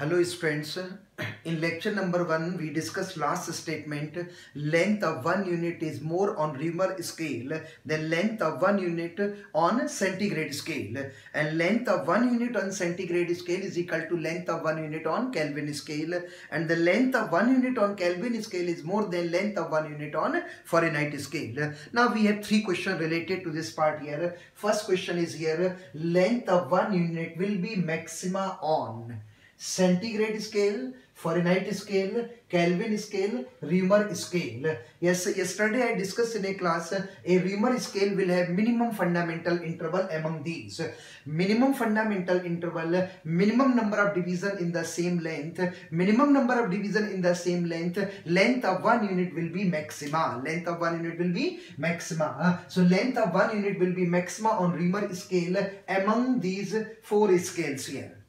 Hello students, in lecture number 1 we discussed last statement length of one unit is more on Reaumur scale than length of one unit on centigrade scale. And length of one unit on centigrade scale is equal to length of one unit on Kelvin scale. And the length of one unit on Kelvin scale is more than length of one unit on Fahrenheit scale. Now we have three questions related to this part here. First question is here. Length of one unit will be maxima on scale, Fahrenheit scale, Kelvin scale, Reaumur scale. Yes, yesterday I discussed in a class a Reaumur scale will have minimum fundamental interval among these. Minimum fundamental interval, minimum number of division in the same length, minimum number of division in the same length, length of one unit will be maxima. Length of one unit will be maxima. So length of one unit will be maxima on Reaumur scale among these four scales here.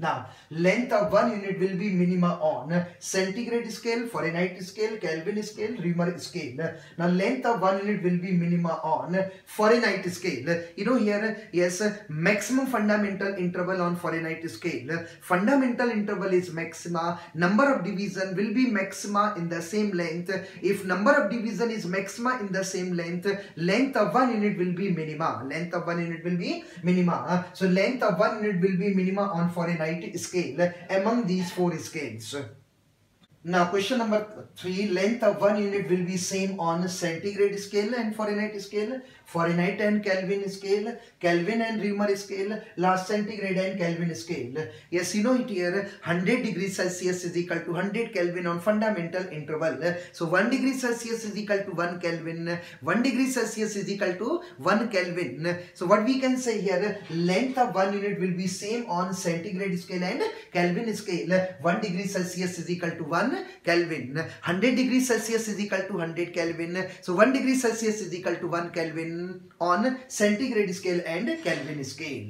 Now, length of one unit will be minima on centigrade scale, Fahrenheit scale, Kelvin scale, Reaumur scale. Now, length of one unit will be minima on Fahrenheit scale. You know here, yes, maximum fundamental interval on Fahrenheit scale. Fundamental interval is maxima. Number of division will be maxima in the same length. If number of division is maxima in the same length, length of one unit will be minima. Length of one unit will be minima. So, length of one unit will be minima on Fahrenheit scale among these four scales. Now question number 3 length of one unit will be same on centigrade scale and Fahrenheit scale, Kelvin scale, Kelvin and Reaumur scale, last centigrade and Kelvin scale. Yes you know it here 100 degrees Celsius is equal to 100 Kelvin on fundamental interval. So 1 degree Celsius is equal to 1 Kelvin, 1 degree Celsius is equal to 1 Kelvin. So what we can say here length of one unit will be same on centigrade scale and Kelvin scale. 1 degree Celsius is equal to 1 Kelvin. 100 degrees Celsius is equal to 100 Kelvin. So 1 degree Celsius is equal to 1 Kelvin on centigrade scale and Kelvin scale.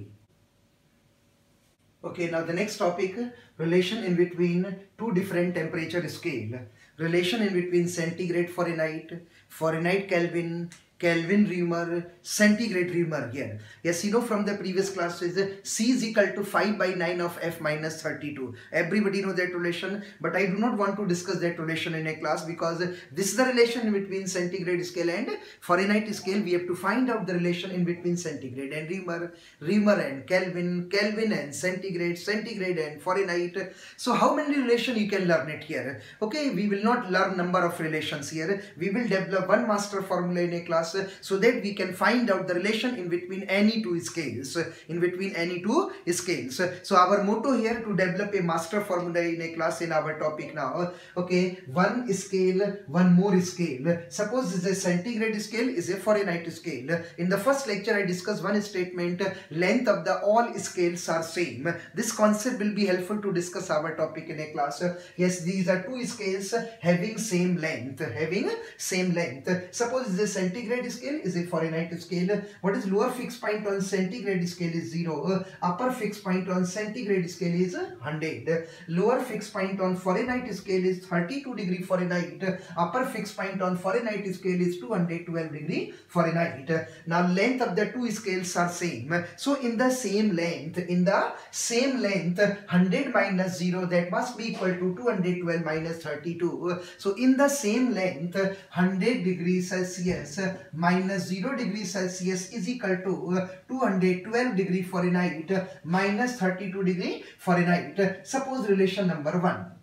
Okay, now the next topic, relation in between two different temperature scale. Relation in between centigrade Fahrenheit, Fahrenheit Kelvin, Kelvin Reaumur, centigrade Reaumur here. Yes, you know from the previous classes, C is equal to 5 by 9 of F minus 32. Everybody know that relation, but I do not want to discuss that relation in a class because this is the relation between centigrade scale and Fahrenheit scale. We have to find out the relation in between centigrade and Reaumur, Reaumur and Kelvin, Kelvin and centigrade, centigrade and Fahrenheit. So how many relation you can learn it here? Okay, we will not learn number of relations here. We will develop one master formula in a class so that we can find out the relation in between any two scales in between any two scales. So our motto here to develop a master formula in a class in our topic now okay one scale one more scale. Suppose this is a centigrade scale is a Fahrenheit scale. In the first lecture I discussed one statement length of the all scales are same. This concept will be helpful to discuss our topic in a class. Yes these are two scales having same length having same length. Suppose a centigrade centigrade scale is a Fahrenheit scale. What is lower fixed point on centigrade scale is 0. Upper fixed point on centigrade scale is 100. Lower fixed point on Fahrenheit scale is 32 degree Fahrenheit. Upper fixed point on Fahrenheit scale is 212 degree Fahrenheit. Now length of the two scales are same. So in the same length, in the same length, 100 minus 0 that must be equal to 212 minus 32. So in the same length, 100 degrees Celsius minus 0 degree Celsius is equal to uh, 212 degree Fahrenheit minus 32 degree Fahrenheit. Suppose relation number 1.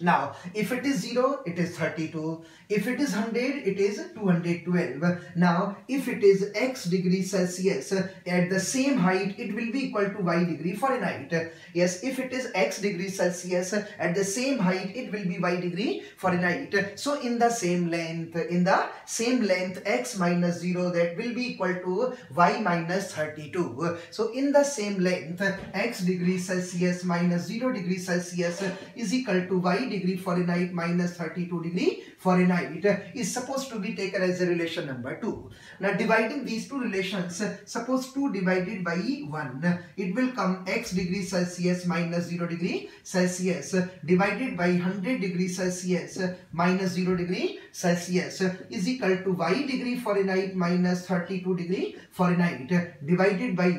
Now, if it is 0, it is 32. If it is 100, it is 212. Now, if it is x degree Celsius at the same height, it will be equal to y degree Fahrenheit. Yes, if it is x degree Celsius at the same height, it will be y degree Fahrenheit. So, in the same length, in the same length, x minus 0, that will be equal to y minus 32. So, in the same length, x degree Celsius minus 0 degree Celsius is equal to y degree Fahrenheit minus 32 degree Fahrenheit uh, is supposed to be taken as a relation number 2. Now dividing these two relations, uh, suppose 2 divided by 1, uh, it will come x degree Celsius minus 0 degree Celsius divided by 100 degree Celsius minus 0 degree Celsius is equal to y degree Fahrenheit minus 32 degree Fahrenheit divided by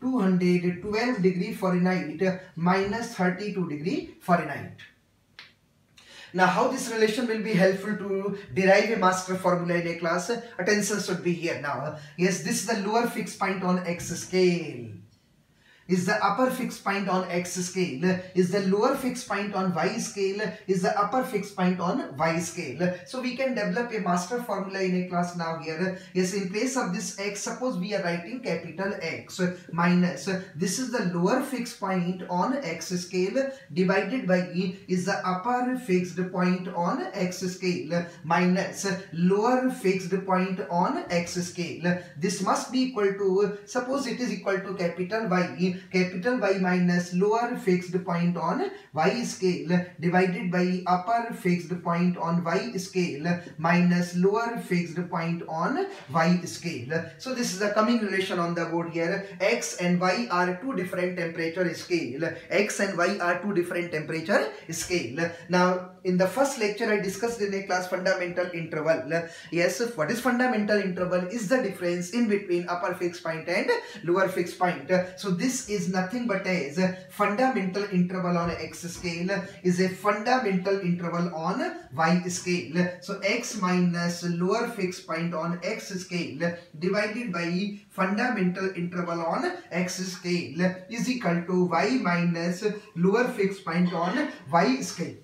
212 degree Fahrenheit minus 32 degree Fahrenheit. Now how this relation will be helpful to derive a master formula in a class? Attention should be here now. Yes, this is the lower fixed point on x scale is the upper fixed point on x scale? Is the lower fixed point on y scale? Is the upper fixed point on y scale? So we can develop a master formula in a class now here. Yes in place of this x suppose we are writing capital x minus. This is the lower fixed point on x scale divided by e is the upper fixed point on x scale minus lower fixed point on x scale. This must be equal to suppose it is equal to capital y capital Y minus lower fixed point on Y scale divided by upper fixed point on Y scale minus lower fixed point on Y scale. So this is the coming relation on the board here. X and Y are two different temperature scale. X and Y are two different temperature scale. Now in the first lecture I discussed in a class fundamental interval. Yes, what is fundamental interval is the difference in between upper fixed point and lower fixed point. So this is nothing but a fundamental interval on x scale is a fundamental interval on y scale. So x minus lower fixed point on x scale divided by fundamental interval on x scale is equal to y minus lower fixed point on y scale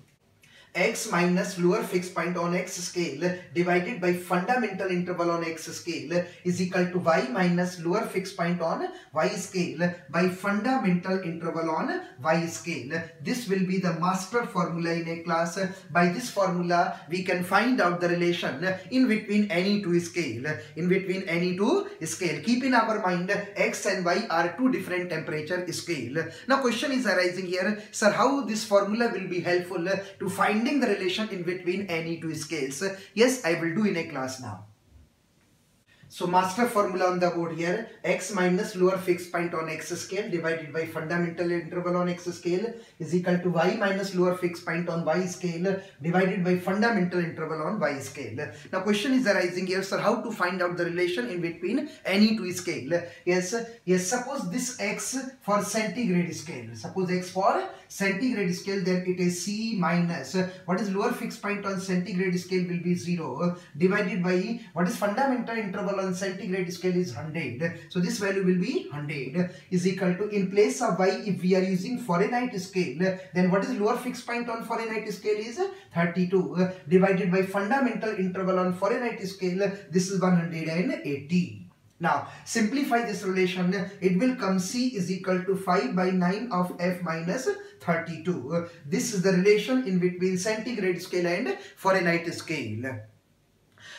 x minus lower fixed point on x scale divided by fundamental interval on x scale is equal to y minus lower fixed point on y scale by fundamental interval on y scale. This will be the master formula in a class. By this formula, we can find out the relation in between any two scale. In between any two scale. Keep in our mind x and y are two different temperature scale. Now question is arising here, sir, how this formula will be helpful to find finding the relation in between any two scales. Yes, I will do in a class now. So master formula on the board here x minus lower fixed point on x scale divided by fundamental interval on x scale is equal to y minus lower fixed point on y scale divided by fundamental interval on y scale. Now question is arising here sir how to find out the relation in between any two scale. Yes, yes suppose this x for centigrade scale. Suppose x for centigrade scale then it is c minus what is lower fixed point on centigrade scale will be 0 uh, divided by what is fundamental interval on centigrade scale is 100. So this value will be 100 is equal to in place of y if we are using Fahrenheit scale then what is lower fixed point on Fahrenheit scale is 32 uh, divided by fundamental interval on Fahrenheit scale this is 180. Now, simplify this relation. It will come C is equal to 5 by 9 of F minus 32. This is the relation in between centigrade scale and Fahrenheit scale.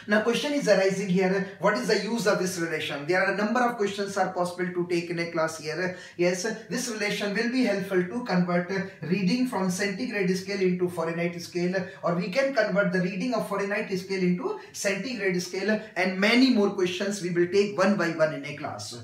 Now question is arising here, what is the use of this relation? There are a number of questions are possible to take in a class here. Yes, this relation will be helpful to convert reading from centigrade scale into Fahrenheit scale or we can convert the reading of Fahrenheit scale into centigrade scale and many more questions we will take one by one in a class.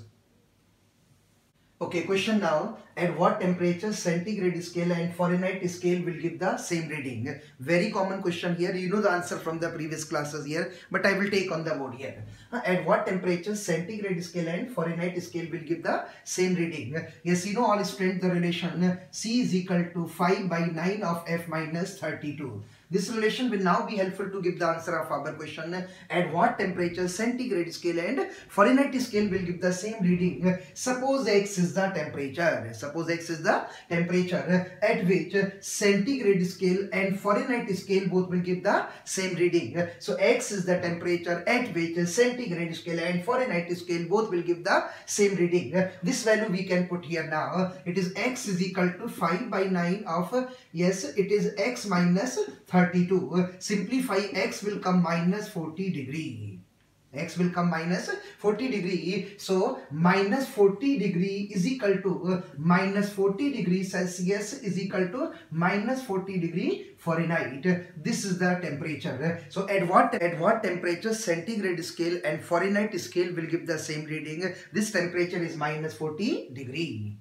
Okay, question now. At what temperature centigrade scale and Fahrenheit scale will give the same reading? Very common question here. You know the answer from the previous classes here, but I will take on the board here. At what temperature centigrade scale and Fahrenheit scale will give the same reading? Yes, you know all strength the relation C is equal to 5 by 9 of F minus 32. This relation will now be helpful to give the answer of our question. At what temperature centigrade scale and Fahrenheit scale will give the same reading. Suppose X is the temperature. Suppose X is the temperature at which centigrade scale and Fahrenheit scale both will give the same reading. So X is the temperature at which centigrade scale and Fahrenheit scale both will give the same reading. This value we can put here now. It is X is equal to 5 by 9 of, yes, it is X minus 32. Simplify x will come minus 40 degree. X will come minus 40 degree. So minus 40 degree is equal to uh, minus 40 degree celsius is equal to minus 40 degree fahrenheit. This is the temperature. So at what at what temperature centigrade scale and fahrenheit scale will give the same reading? This temperature is minus 40 degree.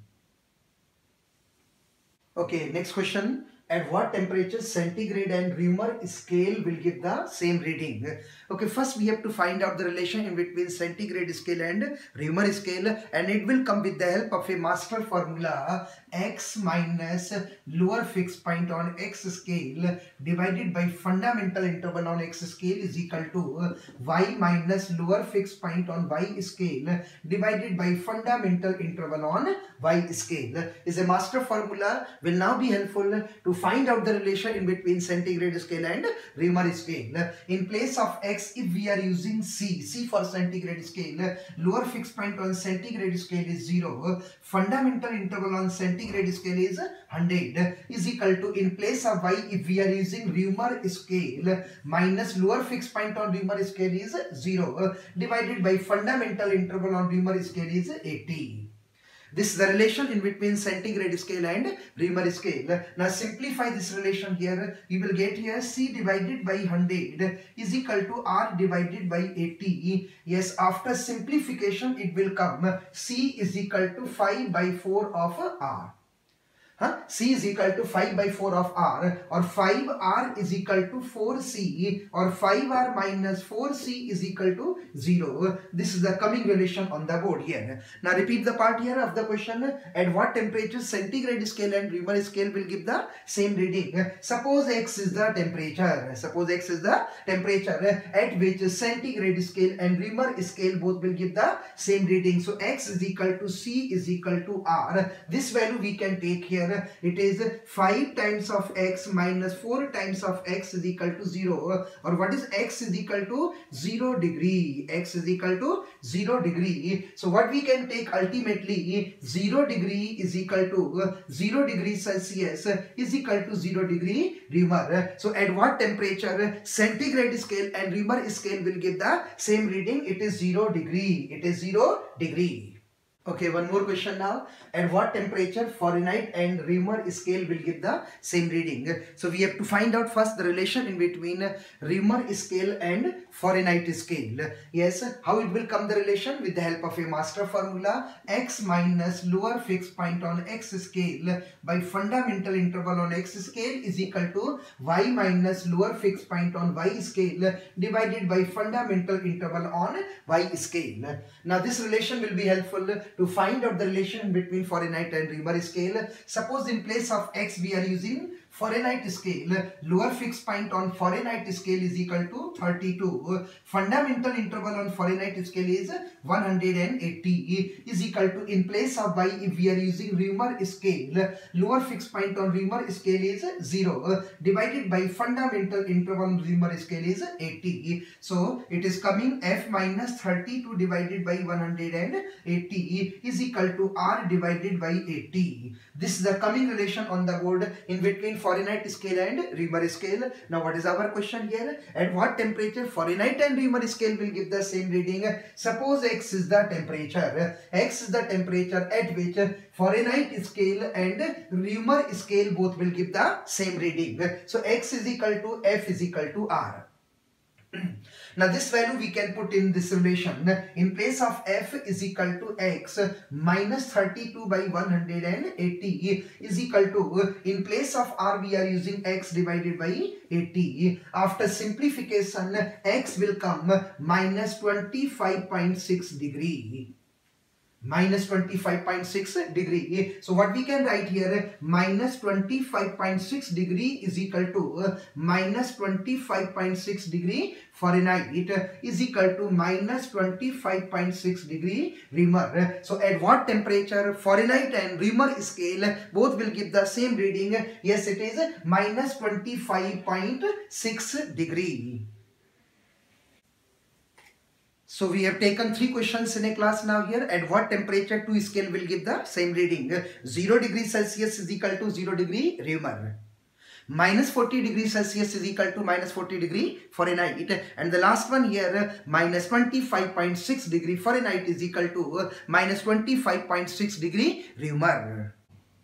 Okay next question at what temperature centigrade and Reaumur scale will give the same reading. Okay, first we have to find out the relation in between centigrade scale and Reaumur scale and it will come with the help of a master formula x minus lower fixed point on x scale divided by fundamental interval on x scale is equal to y minus lower fixed point on y scale divided by fundamental interval on y scale is a master formula will now be helpful to find out the relation in between centigrade scale and Reaumur scale. In place of x, if we are using C, C for centigrade scale, lower fixed point on centigrade scale is 0, fundamental interval on centigrade scale is 100 is equal to in place of y, if we are using Reaumur scale, minus lower fixed point on Reaumur scale is 0, divided by fundamental interval on Reaumur scale is 80. This is the relation in between centigrade scale and Reaumur scale. Now simplify this relation here. You will get here C divided by 100 is equal to R divided by 80. Yes, after simplification it will come C is equal to 5 by 4 of R. Huh? C is equal to 5 by 4 of R or 5R is equal to 4C or 5R minus 4C is equal to 0. This is the coming relation on the board here. Now repeat the part here of the question. At what temperature centigrade scale and Reaumur scale will give the same reading? Suppose X is the temperature. Suppose X is the temperature at which centigrade scale and Reaumur scale both will give the same reading. So X is equal to C is equal to R. This value we can take here it is 5 times of x minus 4 times of x is equal to 0 or what is x is equal to 0 degree? x is equal to 0 degree. So what we can take ultimately 0 degree is equal to 0 degree celsius is equal to 0 degree Reaumur so at what temperature? Centigrade scale and Reaumur scale will give the same reading. It is 0 degree. It is 0 degree Okay, one more question now. At what temperature Fahrenheit and Reaumur scale will give the same reading? So we have to find out first the relation in between Reaumur scale and Fahrenheit scale. Yes, how it will come the relation with the help of a master formula x minus lower fixed point on x scale by fundamental interval on x scale is equal to y minus lower fixed point on y scale divided by fundamental interval on y scale. Now this relation will be helpful to find out the relation between Fahrenheit and Reaumur scale. Suppose in place of x we are using Fahrenheit scale, lower fixed point on Fahrenheit scale is equal to 32. Fundamental interval on Fahrenheit scale is 180 is equal to in place of y if we are using Reaumur scale, lower fixed point on Reaumur scale is 0 divided by fundamental interval on Reaumur scale is 80. So it is coming f minus 32 divided by 180 is equal to r divided by 80. This is the coming relation on the board in between Fahrenheit scale and Reaumur scale. Now what is our question here? At what temperature Fahrenheit and Reaumur scale will give the same reading? Suppose X is the temperature. X is the temperature at which Fahrenheit scale and Reaumur scale both will give the same reading. So X is equal to F is equal to R. Now this value we can put in this relation. In place of f is equal to x minus 32 by 180 is equal to in place of r we are using x divided by 80. After simplification x will come minus 25.6 degree minus 25.6 degree. Eh, so what we can write here minus 25.6 degree is equal to eh, minus 25.6 degree Fahrenheit eh, is equal to minus 25.6 degree Reaumur. So at what temperature Fahrenheit and Reaumur scale both will give the same reading. Yes it is minus 25.6 degree. So we have taken three questions in a class now here. At what temperature two scale will give the same reading? 0 degree Celsius is equal to 0 degree Reaumur. minus 40 degree Celsius is equal to minus 40 degree Fahrenheit and the last one here minus 25.6 degree Fahrenheit is equal to uh, minus 25.6 degree Reaumur.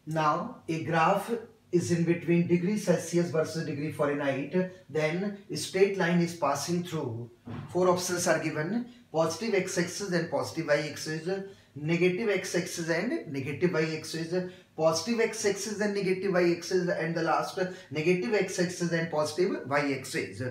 Now a graph is in between degree Celsius versus degree Fahrenheit then straight line is passing through. Four options are given positive x-axis and positive y-axis negative x-axis and negative y-axis positive x-axis and negative y-axis and the last negative x-axis and positive y-axis.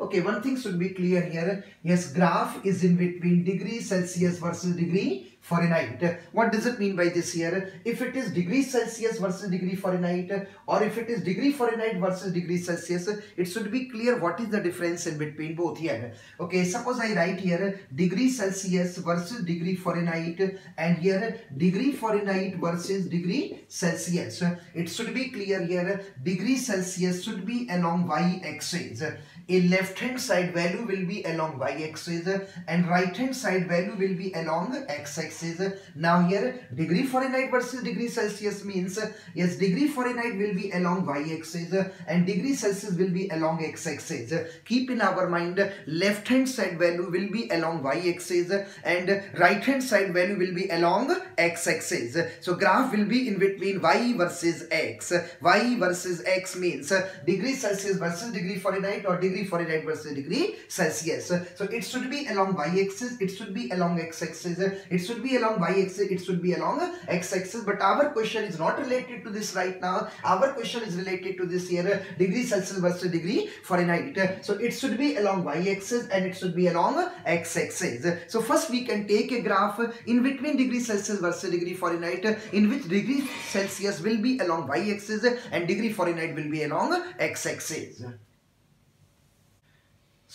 Okay one thing should be clear here. Yes graph is in between degree celsius versus degree Fahrenheit. What does it mean by this here? If it is degree Celsius versus degree Fahrenheit or if it is degree Fahrenheit versus degree Celsius, it should be clear what is the difference in between both here. Okay, suppose I write here degree Celsius versus degree Fahrenheit and here degree Fahrenheit versus degree Celsius. It should be clear here degree Celsius should be along y-axis a left hand side value will be along y-axis and right hand side value will be along x-axis. Now here degree Fahrenheit versus degree Celsius means yes degree Fahrenheit will be along y-axis and degree Celsius will be along x-axis. Keep in our mind left hand side value will be along y-axis and right hand side value will be along x-axis. So graph will be in between y versus x. y versus x means degree Celsius versus degree Fahrenheit or degree degree Fahrenheit versus degree Celsius. So it should be along y-axis, it should be along x-axis, it should be along y-axis, it should be along x-axis. But our question is not related to this right now. Our question is related to this here, degree Celsius versus degree Fahrenheit. So it should be along y-axis and it should be along x-axis. So first we can take a graph in between degree Celsius versus degree Fahrenheit in which degree Celsius will be along y-axis and degree Fahrenheit will be along x-axis.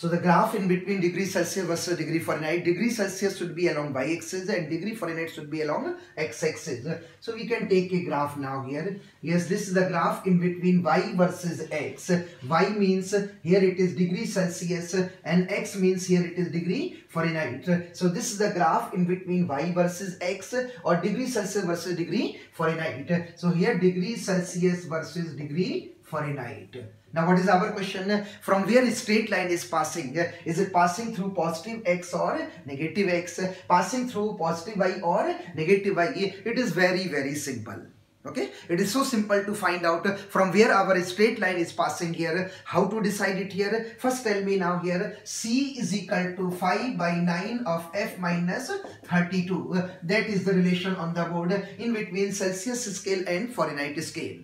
So the graph in between degree Celsius versus degree Fahrenheit, degree Celsius should be along y-axis and degree Fahrenheit should be along x-axis. So we can take a graph now here. Yes, this is the graph in between y versus x. y means here it is degree Celsius and x means here it is degree Fahrenheit. So this is the graph in between y versus x or degree Celsius versus degree Fahrenheit. So here degree Celsius versus degree Fahrenheit. Now what is our question? From where straight line is passing? Is it passing through positive x or negative x? Passing through positive y or negative y? It is very very simple. Okay, it is so simple to find out from where our straight line is passing here. How to decide it here? First tell me now here C is equal to 5 by 9 of F minus 32. That is the relation on the board in between Celsius scale and Fahrenheit scale.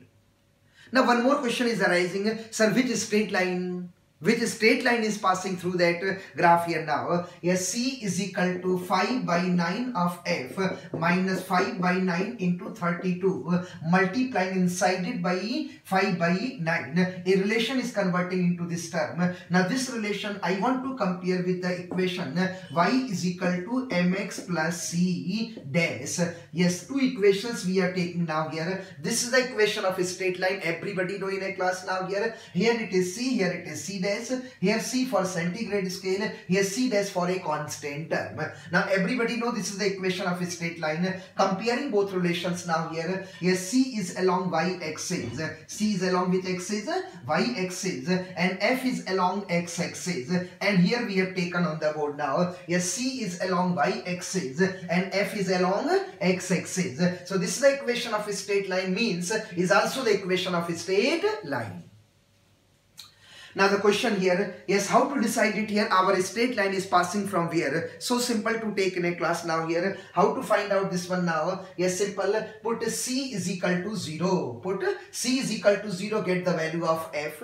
Now one more question is arising, sir which straight line which straight line is passing through that uh, graph here now. Uh, yes c is equal to 5 by 9 of f uh, minus 5 by 9 into 32 multiplying inside it by 5 by 9 a relation is converting into this term. Now this relation i want to compare with the equation. Y is equal to mx plus c dash. Yes two equations we are taking now here. This is the equation of a straight line. Everybody know in a class now here. Here it is c here it is c dash here c for centigrade scale here c dash for a constant term. Now everybody know this is the equation of a straight line. Comparing both relations now here here c is along y axis. C is along with axis y axis and f is along x axis. And here we have taken on the board now. Here c is along y axis and f is along x axis. So this is the equation of a straight line means is also the equation of a straight line now the question here is how to decide it here. Our straight line is passing from where? So simple to take in a class now here. How to find out this one now? Yes, simple. Put C is equal to 0. Put C is equal to 0. Get the value of F.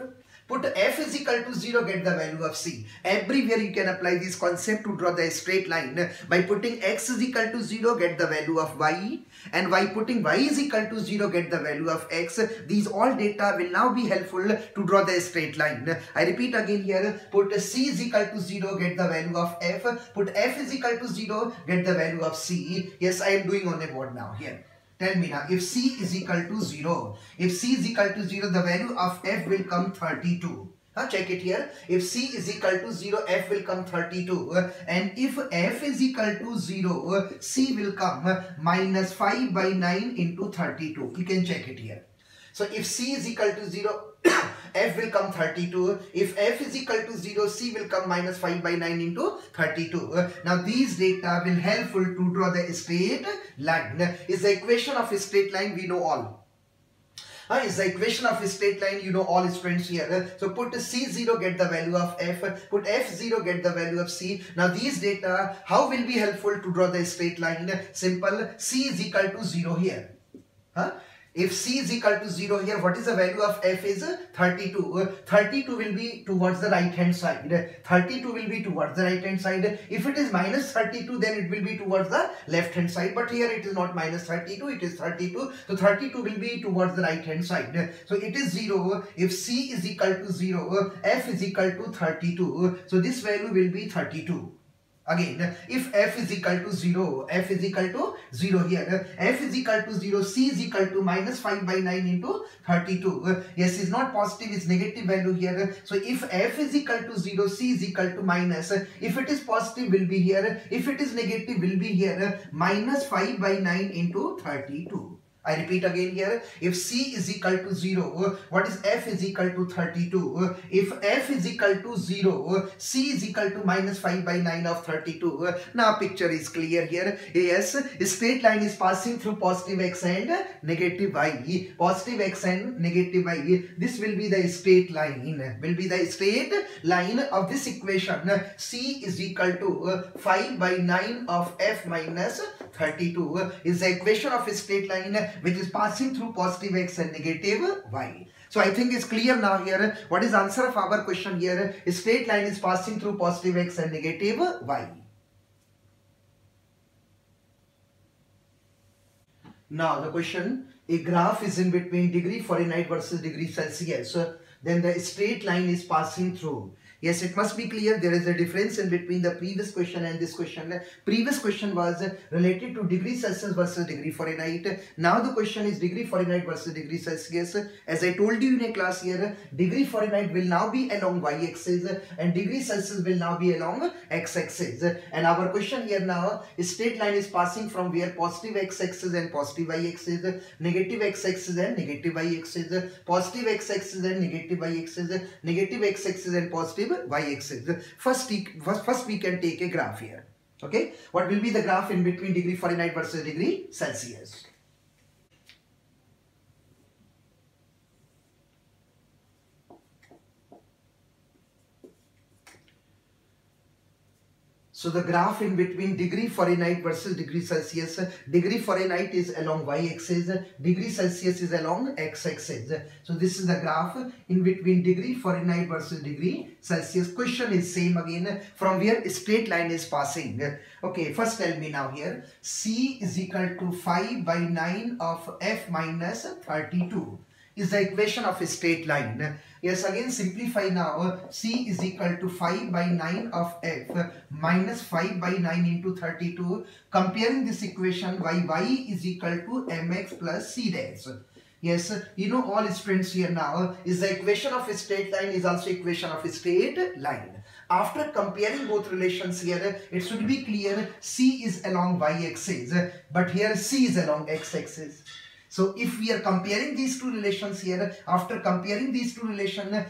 Put f is equal to 0, get the value of c. Everywhere you can apply this concept to draw the straight line. By putting x is equal to 0, get the value of y. And by putting y is equal to 0, get the value of x. These all data will now be helpful to draw the straight line. I repeat again here, put c is equal to 0, get the value of f. Put f is equal to 0, get the value of c. Yes, I am doing on a board now here. Tell me now, if C is equal to 0, if C is equal to 0, the value of F will come 32. Huh, check it here. If C is equal to 0, F will come 32. And if F is equal to 0, C will come minus 5 by 9 into 32. You can check it here. So if C is equal to 0, f will come 32. If f is equal to 0, c will come minus 5 by 9 into 32. Now these data will helpful to draw the straight line. Is the equation of a straight line we know all. Uh, is the equation of a straight line you know all students here so put c0 get the value of f put f0 get the value of c now these data how will be helpful to draw the straight line simple c is equal to 0 here huh? If c is equal to 0 here, what is the value of f is 32. 32 will be towards the right hand side. 32 will be towards the right hand side. If it is minus 32, then it will be towards the left hand side. But here it is not minus 32, it is 32. So 32 will be towards the right hand side. So it is 0. If c is equal to 0, f is equal to 32. So this value will be 32. Again, if f is equal to 0, f is equal to 0 here, f is equal to 0, c is equal to minus 5 by 9 into 32. Yes, is not positive, it's negative value here. So if f is equal to 0, c is equal to minus. If it is positive, will be here. If it is negative, will be here. Minus 5 by 9 into 32. I repeat again here, if C is equal to 0, what is F is equal to 32? If F is equal to 0, C is equal to minus 5 by 9 of 32. Now picture is clear here. Yes, straight line is passing through positive X and negative Y. Positive X and negative Y. This will be the straight line. Will be the straight line of this equation. C is equal to 5 by 9 of F minus 32 is the equation of a straight line which is passing through positive x and negative y. So I think it's clear now here. What is answer of our question here? A straight line is passing through positive x and negative y. Now the question, a graph is in between degree Fahrenheit versus degree Celsius. Then the straight line is passing through Yes, it must be clear there is a difference in between the previous question and this question. Previous question was related to degree Celsius versus degree Fahrenheit. Now the question is degree Fahrenheit versus degree Celsius. As I told you in a class here, degree Fahrenheit will now be along y-axis and degree Celsius will now be along x-axis. And our question here now, straight line is passing from where positive x-axis and positive y-axis, negative x-axis and negative y-axis, positive x-axis and negative y-axis, negative x-axis and positive y-axis. First, first, first we can take a graph here. Okay, what will be the graph in between degree Fahrenheit versus degree Celsius? So the graph in between degree Fahrenheit versus degree Celsius, degree Fahrenheit is along y-axis, degree Celsius is along x-axis. So this is the graph in between degree Fahrenheit versus degree Celsius. Question is same again from where straight line is passing. Okay, first tell me now here. C is equal to 5 by 9 of f minus 32 is the equation of a straight line. Yes, again simplify now. C is equal to 5 by 9 of f minus 5 by 9 into 32. Comparing this equation y, y is equal to mx plus c dash. Yes, you know all students here now is the equation of a straight line is also equation of a straight line. After comparing both relations here, it should be clear C is along y-axis, but here C is along x-axis. So if we are comparing these two relations here, after comparing these two relations,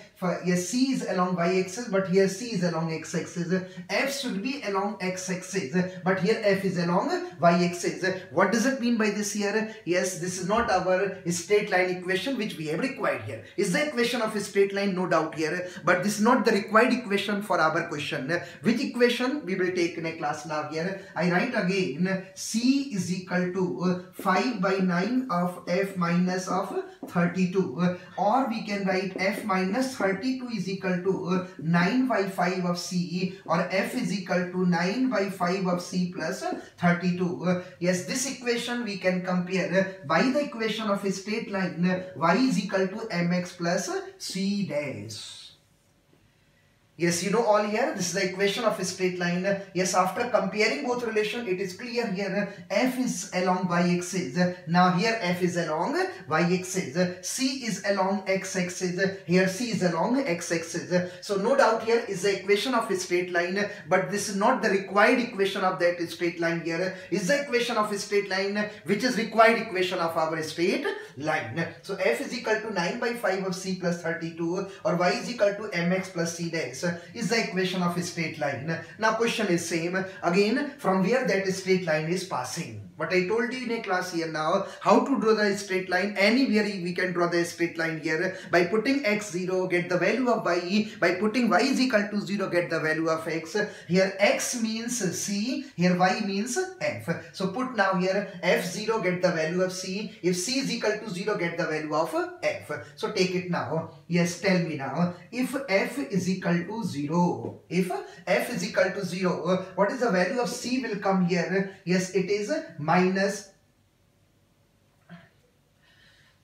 here C is along y-axis, but here C is along x-axis. F should be along x-axis, but here F is along y-axis. What does it mean by this here? Yes, this is not our straight line equation which we have required here. Is the equation of a straight line? No doubt here, but this is not the required equation for our question. Which equation we will take in a class now here? I write again, C is equal to 5 by 9 of of f minus of 32 or we can write f minus 32 is equal to uh, 9 by 5 of c or f is equal to 9 by 5 of c plus 32 yes this equation we can compare. By the equation of a straight line uh, y is equal to mx plus c dash Yes, you know all here, this is the equation of a straight line. Yes, after comparing both relation, it is clear here, f is along y-axis. Now here f is along y-axis, c is along x-axis, here c is along x-axis. So no doubt here is the equation of a straight line, but this is not the required equation of that straight line here. Is the equation of a straight line, which is required equation of our straight line. So f is equal to 9 by 5 of c plus 32 or y is equal to mx plus c dash is the equation of a straight line. Now question is same again from where that straight line is passing. What I told you in a class here now, how to draw the straight line. Anywhere we can draw the straight line here. By putting x0, get the value of y. By putting y is equal to 0, get the value of x. Here x means c, here y means f. So put now here f0, get the value of c. If c is equal to 0, get the value of f. So take it now. Yes, tell me now. If f is equal to 0, if f is equal to 0, what is the value of c will come here? Yes, it is minus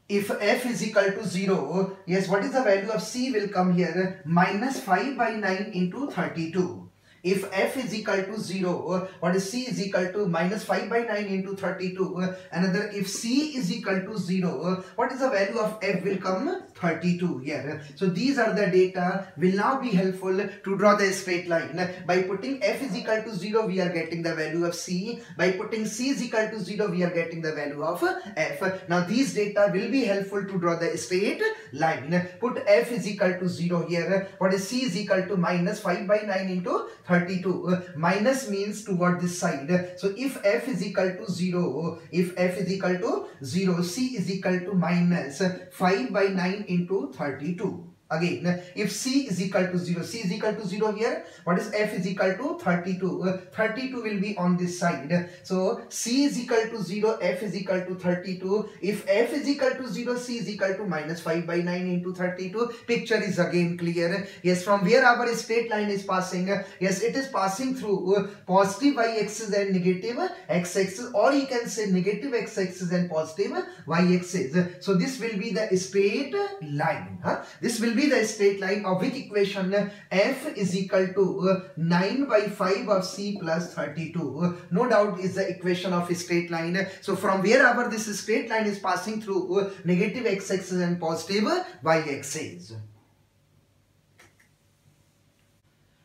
if f is equal to 0 yes what is the value of c will come here minus 5 by 9 into 32 if f is equal to 0, what is c is equal to minus 5 by 9 into 32. Another, if c is equal to 0, what is the value of f will come? 32 here. So these are the data will now be helpful to draw the straight line. By putting f is equal to 0, we are getting the value of c. By putting c is equal to 0, we are getting the value of f. Now these data will be helpful to draw the straight line. Put f is equal to 0 here. What is c is equal to minus 5 by 9 into 32 uh, minus means toward this side so if f is equal to 0 if f is equal to 0 c is equal to minus 5 by 9 into 32 Again, if c is equal to 0, c is equal to 0 here, what is f is equal to 32? Uh, 32 will be on this side. So, c is equal to 0, f is equal to 32. If f is equal to 0, c is equal to minus 5 by 9 into 32. Picture is again clear. Yes, from where our straight line is passing, yes, it is passing through uh, positive y-axis and negative x-axis or you can say negative x-axis and positive y-axis. So, this will be the straight line. Huh? This will be the straight line of which equation f is equal to 9 by 5 of c plus 32. No doubt is the equation of a straight line. So from wherever this straight line is passing through negative x-axis and positive y-axis.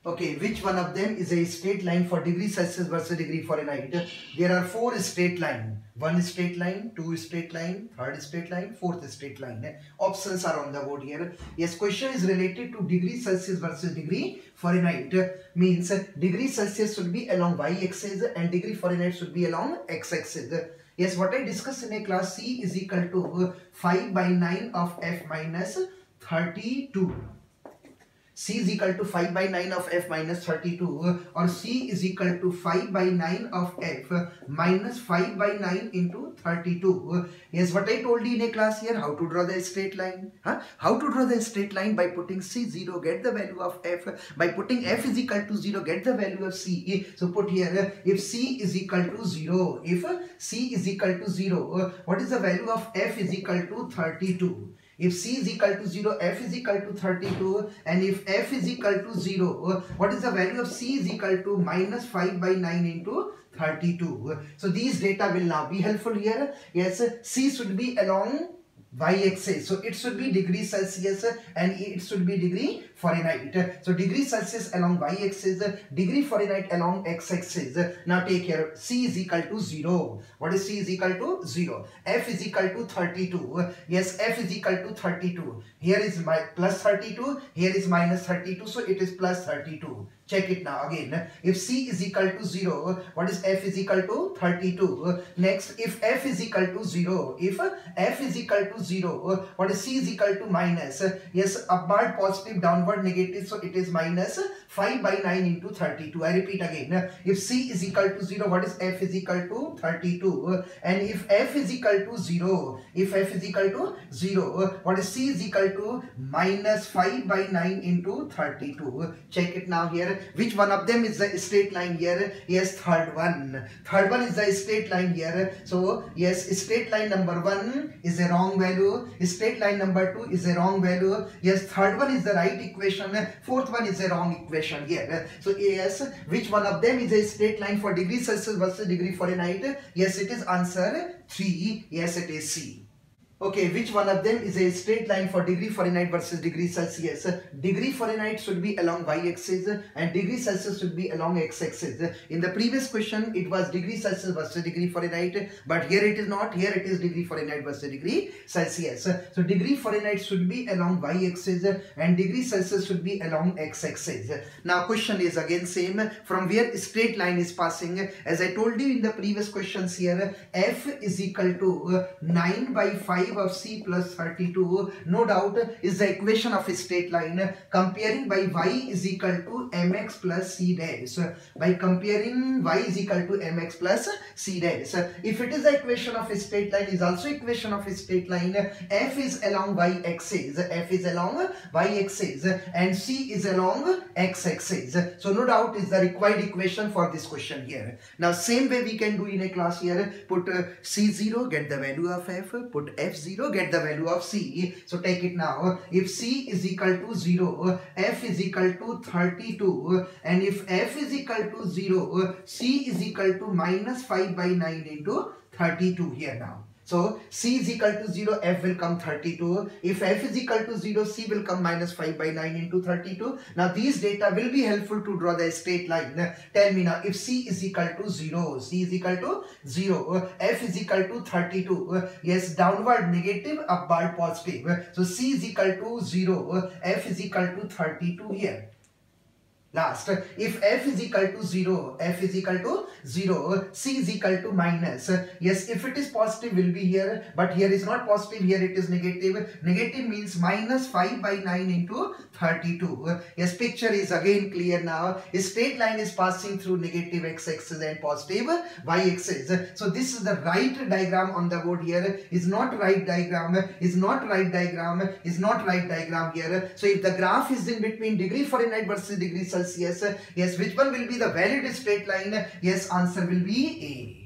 Okay, which one of them is a straight line for degree Celsius versus degree Fahrenheit? There are four straight line. One straight line, two straight line, third straight line, fourth straight line. Options are on the board here. Yes, question is related to degree Celsius versus degree Fahrenheit. Means degree Celsius should be along y-axis and degree Fahrenheit should be along x-axis. Yes, what I discussed in a class C is equal to 5 by 9 of f minus 32 c is equal to 5 by 9 of f minus 32 or c is equal to 5 by 9 of f minus 5 by 9 into 32. Yes, what I told you in a class here, how to draw the straight line. Huh? How to draw the straight line by putting c 0, get the value of f. By putting f is equal to 0, get the value of c. So put here, if c is equal to 0, if c is equal to 0, what is the value of f is equal to 32? If c is equal to 0, f is equal to 32 and if f is equal to 0, what is the value of c is equal to minus 5 by 9 into 32. So these data will now be helpful here. Yes, c should be along y-axis. So it should be degree Celsius and it should be degree Fahrenheit. So degree Celsius along y-axis, degree Fahrenheit along x-axis. Now take here, C is equal to 0. What is C is equal to? 0. F is equal to 32. Yes, F is equal to 32. Here is my plus 32, here is minus 32, so it is plus 32. Check it now again. If C is equal to 0, what is F is equal to 32? Next, if F is equal to 0, if F is equal to 0, what is C is equal to minus? Yes, upward positive, downward negative, so it is minus 5 by 9 into 32. I repeat again. If C is equal to 0, what is F is equal to 32? And if F is equal to 0, if F is equal to 0, what is C is equal to minus 5 by 9 into 32. Check it now here. Which one of them is the straight line here? Yes third one. Third one is the straight line here. So yes straight line number one is a wrong value. Straight line number two is a wrong value. Yes third one is the right equation. Fourth one is a wrong equation here. So yes which one of them is a straight line for degree celsius versus degree fahrenheit? Yes it is answer 3 yes it is c Okay, which one of them is a straight line for degree Fahrenheit versus degree Celsius? Degree Fahrenheit should be along y-axis and degree Celsius should be along x-axis. In the previous question, it was degree Celsius versus degree Fahrenheit, but here it is not. Here it is degree Fahrenheit versus degree Celsius. So degree Fahrenheit should be along y-axis and degree Celsius should be along x-axis. Now question is again same. From where straight line is passing, as I told you in the previous questions here, f is equal to 9 by 5 of c plus 32 no doubt is the equation of a straight line. Comparing by y is equal to mx plus c dash. By comparing y is equal to mx plus c dash. If it is the equation of a straight line is also equation of a straight line. F is along y axis. F is along y axis. And c is along x axis. So no doubt is the required equation for this question here. Now same way we can do in a class here. Put uh, c0 get the value of f. Put f 0 get the value of c. So take it now. If c is equal to 0 f is equal to 32 and if f is equal to 0 c is equal to minus 5 by 9 into 32 here now so c is equal to 0, f will come 32. If f is equal to 0, c will come minus 5 by 9 into 32. Now these data will be helpful to draw the straight line. Tell me now if c is equal to 0, c is equal to 0, f is equal to 32. Yes, downward negative, upward positive. So c is equal to 0, f is equal to 32 here last. If f is equal to 0 f is equal to 0 c is equal to minus. Yes if it is positive will be here but here is not positive here it is negative. Negative means minus 5 by 9 into 32 yes picture is again clear now. A straight line is passing through negative x-axis and positive y-axis so this is the right diagram on the board here. Is not right diagram is not right diagram is not right diagram here. So if the graph is in between degree Fahrenheit versus degree Celsius yes yes which one will be the valid straight line? Yes answer will be a